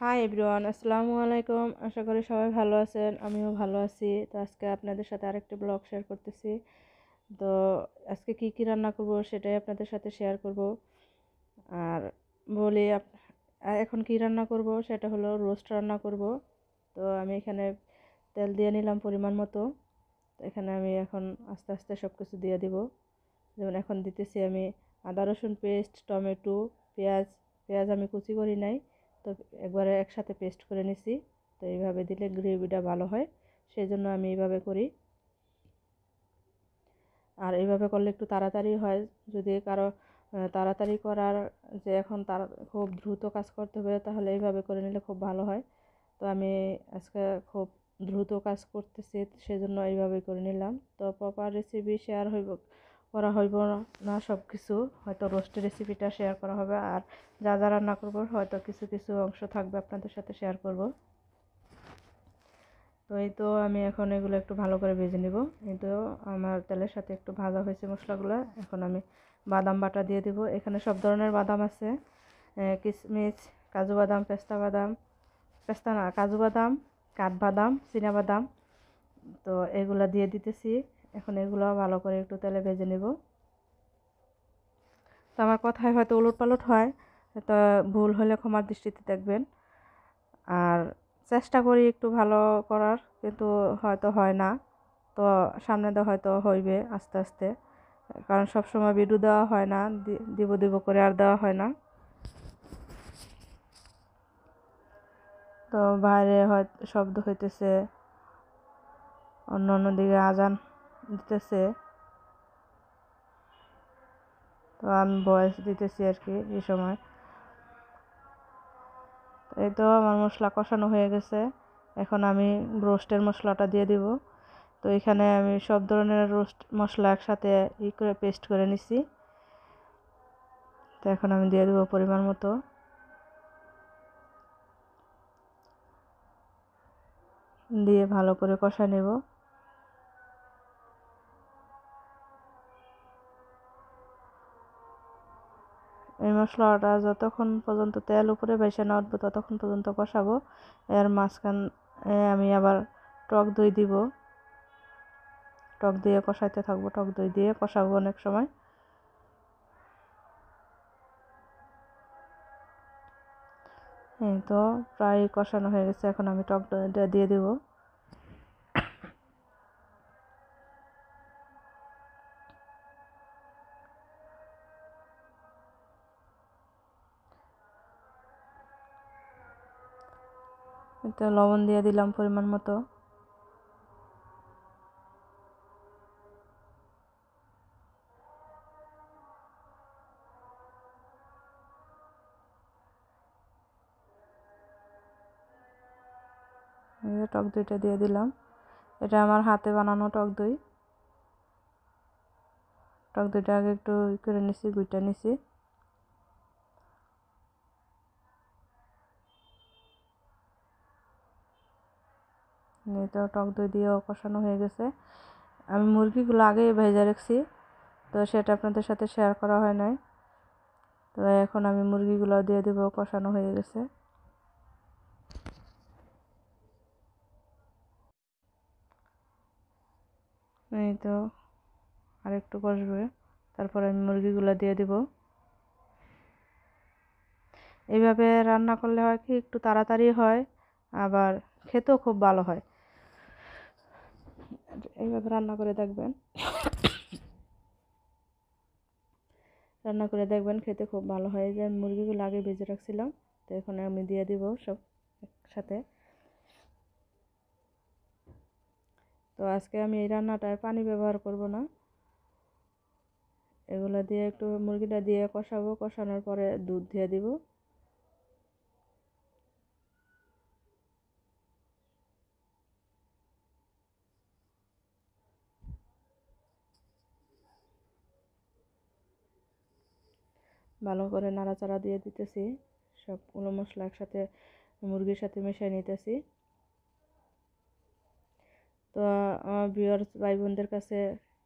Hi everyone আসসালামু আলাইকুম। আশা করি সবাই ভালো আছেন, আমিও ভালো আছি। তো আজকে আপনাদের সাথে আরেকটি ব্লগ শেয়ার করতেছি। তো আজকে কি কি রান্না করব সেটাই আপনাদের সাথে শেয়ার করব। আর বলি এখন কি রান্না করব সেটা হলো রোস্ট রান্না করব। তো আমি এখানে তেল দিয়ে নিলাম পরিমাণ মতো। এখানে আমি এখন আস্তে আস্তে সব কিছু দিয়ে দিব। যেমন এখন দিতেছি আমি আদা রসুন পেস্ট, টমেটো, পেঁয়াজ পেঁয়াজ আমি কুচি করি নাই। তো একবারে একসাথে পেস্ট করে নিছি। তো এইভাবে দিলে গ্রেভিটা ভালো হয় সেই জন্য আমি এইভাবে করি। আর এইভাবে করলে একটু তাড়াতাড়ি হয়, যদি কারও তাড়াতাড়ি করার যে এখন তার খুব দ্রুত কাজ করতে হবে, তাহলে এইভাবে করে নিলে খুব ভালো হয়। তো আমি আজকে খুব দ্রুত কাজ করতেছি, সেজন্য এইভাবে করে নিলাম। তো প্রপার রেসিপি শেয়ার হইব করা হইব না সব কিছু হয়তো রোস্টের রেসিপিটা শেয়ার করা হবে আর যা যা রান্না করব, হয়তো কিছু কিছু অংশ থাকবে আপনাদের সাথে শেয়ার করব। তো এই তো আমি এখন এগুলো একটু ভালো করে ভেজে নেব। এই তো আমার তেলের সাথে একটু ভাজা হয়েছে মশলাগুলো, এখন আমি বাদাম বাটা দিয়ে দিব। এখানে সব ধরনের বাদাম আছে কিশমিশ কাজু বাদাম, পেস্তা বাদাম, পেস্তা না, কাজু বাদাম কাঠবাদাম বাদাম, তো এগুলো দিয়ে দিতেছি। এখন এগুলো ভালো করে একটু তেলে ভেজে নেব। তো আমার কথায় হয়তো উলট পালট হয় তো ভুল হলে ক্ষমার দৃষ্টিতে দেখবেন। আর চেষ্টা করি একটু ভালো করার, কিন্তু হয়তো হয় না। তো সামনে তো হয়তো হইবে আস্তে আস্তে, কারণ সব সময় ভিডিও দেওয়া হয় না দিব দিব করে আর দেওয়া হয় না। তো বাইরে হয় শব্দ হইতেছে, অন্য অন্য দিকে আজান দিতেছে। তো আমি বয়স দিতেছি আর কি এই সময়। এই তো আমার মশলা কষানো হয়ে গেছে। এখন আমি রোস্টের মশলাটা দিয়ে দিব। তো এখানে আমি সব ধরনের রোস্ট মশলা একসাথে ই করে পেস্ট করে নিছি। তো এখন আমি দিয়ে দেবো পরিমাণ মতো। দিয়ে ভালো করে কষা নেব। মশলাটা যতক্ষণ পর্যন্ত তেল উপরে বেসে না উঠবো, ততক্ষণ পর্যন্ত কষাবো এর মাঝখান আমি আবার টক দই দিব। টক দিয়ে কষাইতে থাকব, টক দই দিয়ে কষাবো অনেক সময়। এই তো প্রায় কষানো হয়ে গেছে, এখন আমি টক দইটা দিয়ে দেবো। এতে লবণ দিয়ে দিলাম পরিমাণ মতো। টক দইটা দিয়ে দিলাম। এটা আমার হাতে বানানো টক দই। টক দইটা আগে একটু করে নিছি, গুইটা নিছি। তো টক দই দিয়েও কষানো হয়ে গেছে। আমি মুরগিগুলো আগেই ভেজে রাখছি, তো সেটা আপনাদের সাথে শেয়ার করা হয় নাই। তো এখন আমি মুরগিগুলো দিয়ে দেবো, কষানো হয়ে গেছে। এই তো আর একটু কষবে, তারপর আমি মুরগিগুলো দিয়ে দিব। এইভাবে রান্না করলে হয় কি, একটু তাড়াতাড়ি হয়, আবার খেতেও খুব ভালো হয়। এইভাবে রান্না করে দেখবেন। রান্না করে দেখবেন, খেতে খুব ভালো হয়। যে মুরগিগুলো আগে ভেজে রাখছিলাম, তো এখন আমি দিয়ে দিব সব একসাথে। তো আজকে আমি এই রান্নাটায় পানি ব্যবহার করব না। এগুলো দিয়ে একটু মুরগিটা দিয়ে কষাবো, কষানোর পরে দুধ দিয়ে দিব। ভালো করে নাড়াচাড়া দিয়ে দিতেছি। সবগুলো মশলা একসাথে মুরগির সাথে মিশিয়ে নিতেছি। তো, আমার ভিউয়ার্স ভাই বোনদের কাছে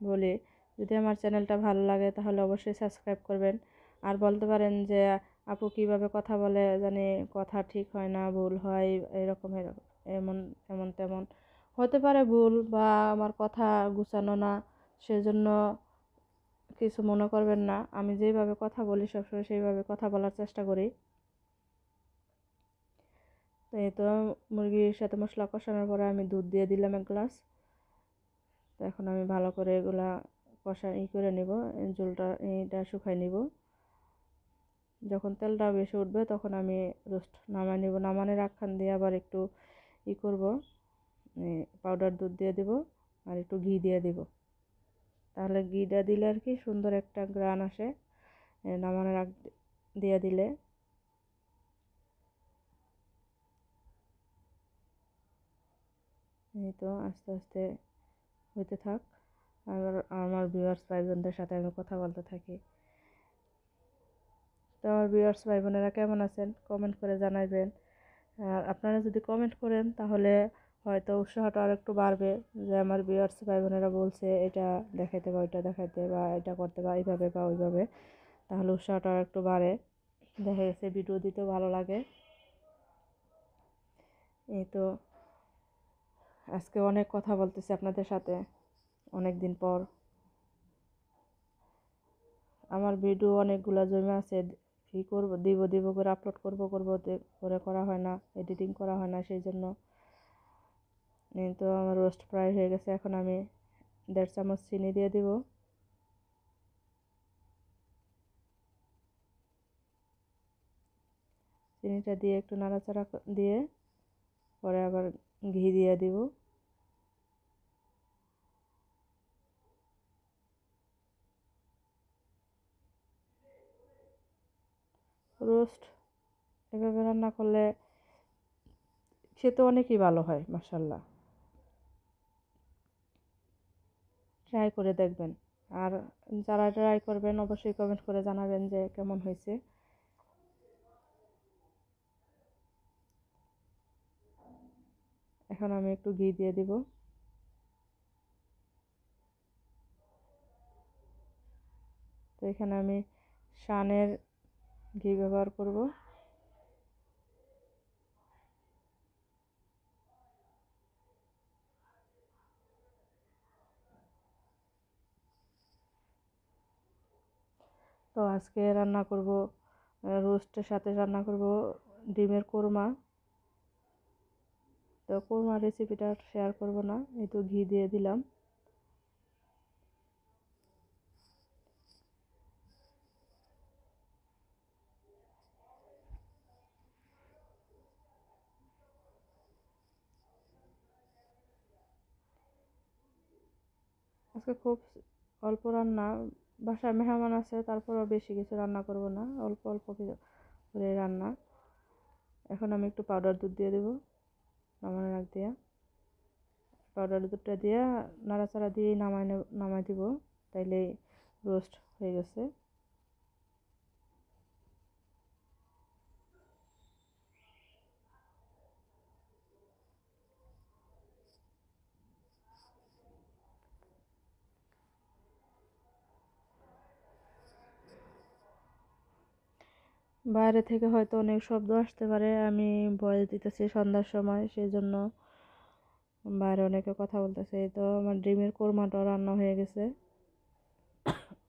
বলি, যদি আমার চ্যানেলটা ভালো লাগে, তাহলে অবশ্যই সাবস্ক্রাইব করবেন। আর বলতে পারেন যে, আপু কীভাবে কথা বলে, জানি কথা ঠিক হয় না, ভুল হয়, এরকম এরকম, এমন এমন, তেমন। হতে পারে ভুল বা আমার কথা গুছানো না, সেজন্য কিছু মনে করবেন না। আমি যেভাবে কথা বলি, সবসময় সেইভাবে কথা বলার চেষ্টা করি। তো তো মুরগির সাথে মশলা কষানোর পরে আমি দুধ দিয়ে দিলাম এক গ্লাস। তো এখন আমি ভালো করে এগুলা কষা ই করে নিব জলটা এইটা শুকাই নিব। যখন তেলটা বেশি উঠবে তখন আমি রোস্ট নামাই নিব। নামানোর রাখান দিয়ে আবার একটু ই করব পাউডার দুধ দিয়ে দিব আর একটু ঘি দিয়ে দিব। তাহলে ঘিটা দিলে আর কি সুন্দর একটা গ্রান আসে নামানোর আগ দিয়ে দিলে। এই তো আস্তে আস্তে হইতে থাক। আর আমার ভিউয়ার্স ভাই বোনদের সাথে আমি কথা বলতে থাকি। তো আমার ভিউয়ার্স ভাই বোনেরা কেমন আছেন? কমেন্ট করে জানাবেন আর আপনারা যদি কমেন্ট করেন তাহলে হয়তো উৎসাহটা আর একটু বাড়বে যে আমার ভিউয়ার্স ভাই বোনেরা বলছে, এটা দেখাইতে বা ওইটা দেখাইতে বা এটা করতে বা এইভাবে বা ওইভাবে। তাহলে উৎসাহটা আর একটু বাড়ে। দেখা গেছে ভিডিও দিতেও ভালো লাগে। এই তো আজকে অনেক কথা বলতেছি আপনাদের সাথে, অনেক দিন পর। আমার ভিডিও অনেকগুলো জমে আছে ই করব, দিব দিব করে আপলোড করব করব করে করা হয় না এডিটিং করা হয় না, সেই জন্য তো আমার রোস্ট প্রায় হয়ে গেছে, এখন আমি দেড় চামচ চিনি দিয়ে দিব। চিনিটা দিয়ে একটু নাড়াচাড়া দিয়ে পরে আবার ঘি দিয়ে দিব। রোস্ট এভাবে রান্না করলে খেতে অনেকই ভালো হয় মাসাল্লাহ ট্রাই করে দেখবেন। আর যারা ট্রাই করবেন, অবশ্যই কমেন্ট করে জানাবেন যে কেমন হয়েছে। এখন আমি একটু ঘি দিয়ে দিব। তো এখানে আমি শানের ঘি ব্যবহার করব। তো আজকে রান্না করব রোস্টের সাথে রান্না করব ডিমের কোরমা। তো কোরমা রেসিপিটা শেয়ার করব না, এই তো ঘি দিয়ে দিলাম। আজকে খুব অল্প রান্না বাসায় মেহমান আছে, তারপরও বেশি কিছু রান্না করব না, অল্প অল্প করে রান্না। এখন আমি একটু পাউডার দুধ দিয়ে দেবো নামানো রাখ দিয়ে। পাউডার দুধটা দিয়ে নাড়াচাড়া দিয়ে নামাই নামাই দিব তাইলে রোস্ট হয়ে গেছে। বাইরে থেকে হয়তো অনেক শব্দ আসতে পারে, আমি ভয়েস দিতেছি সন্ধ্যার সময় সেই জন্য বাইরে অনেকে কথা বলতেছে। এই তো আমার ডিমের কোরমাটাও রান্না হয়ে গেছে।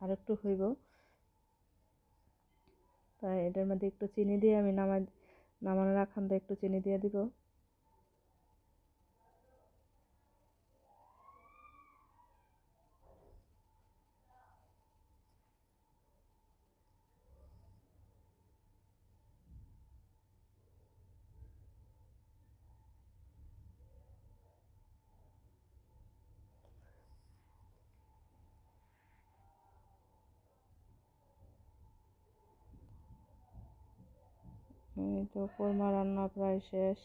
আর একটু হইব। তাই এটার মধ্যে একটু চিনি দিয়ে আমি নামাই, নামানোর রাখান একটু চিনি দিয়ে দিব। এই তো কোরমা রান্না প্রায় শেষ।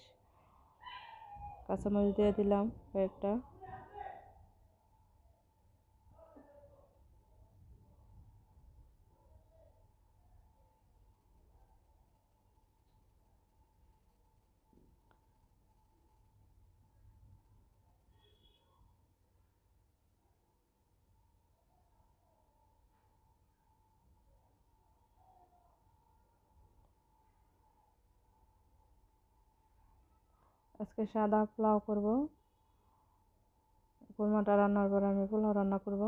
কাঁচামরিচ দিয়ে দিলাম কয়েকটা। আজকে সাদা পোলাও করব। কোরমাটা রান্নার পর আমি পোলাও রান্না করব।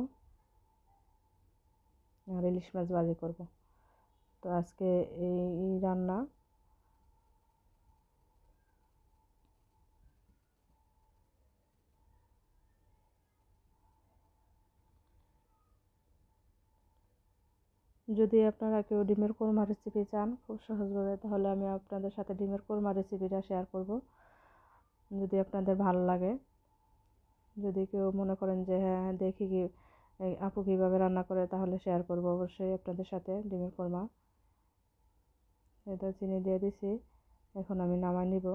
আর ইলিশ মাছ ভাজি করব। তো আজকে এই এই রান্না। যদি আপনারা কেউ ডিমের কোরমা রেসিপি চান খুব সহজভাবে, তাহলে আমি আপনাদের সাথে ডিমের কোরমা রেসিপিটা শেয়ার করব। যদি আপনাদের ভালো লাগে। যদি কেউ মনে করেন যে হ্যাঁ দেখি কি আপু কীভাবে রান্না করে, তাহলে শেয়ার করব। অবশ্যই আপনাদের সাথে ডিমের কোরমা। এটা চিনি দিয়ে দিছি। এখন আমি নামাই নিব।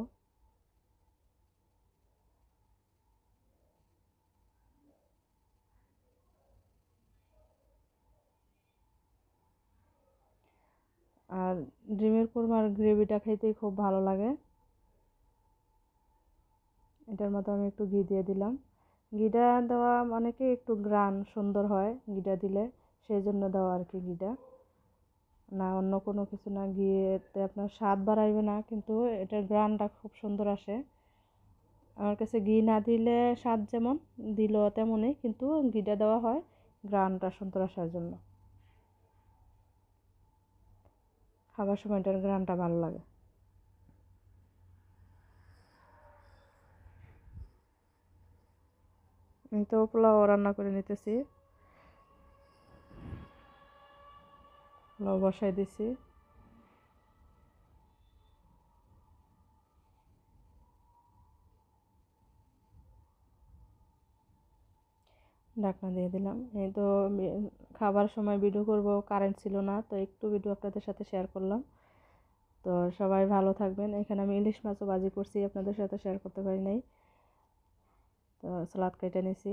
আর ডিমের কোরমার গ্রেভিটা খেতেই খুব ভালো লাগে। এটার মধ্যে আমি একটু ঘি দিয়ে দিলাম। ঘিটা দেওয়া মানে কি একটু গ্রান সুন্দর হয় ঘিটা দিলে সেই জন্য দেওয়া আর কি ঘিটা। না, অন্য কোনো কিছু না, ঘিয়েতে আপনার স্বাদ বাড়াইবে না, কিন্তু এটার গ্রানটা খুব সুন্দর আসে। আমার কাছে ঘি না দিলে স্বাদ যেমন দিল তেমনই, কিন্তু ঘিটা দেওয়া হয় গ্রানটা সুন্দর আসার জন্য। খাবার সময়টার গ্রানটা ভালো লাগে। তো পোলাও রান্না করে নিতেছি। পোলাও বসাই দিছি। ঢাকনা দিয়ে দিলাম। এই তো খাবার সময় ভিডিও করব কারেন্ট ছিল না, তো একটু ভিডিও আপনাদের সাথে শেয়ার করলাম। তো সবাই ভালো থাকবেন। এখানে আমি ইলিশ মাছও বাজি করছি, আপনাদের সাথে শেয়ার করতে পারি নাই। তো সালাদ কেটে নিছি।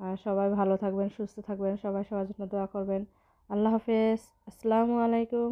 আর সবাই ভালো থাকবেন, সুস্থ থাকবেন, সবাই সবার জন্য দোয়া করবেন। আল্লাহ হাফেজ। আসসালামু আলাইকুম।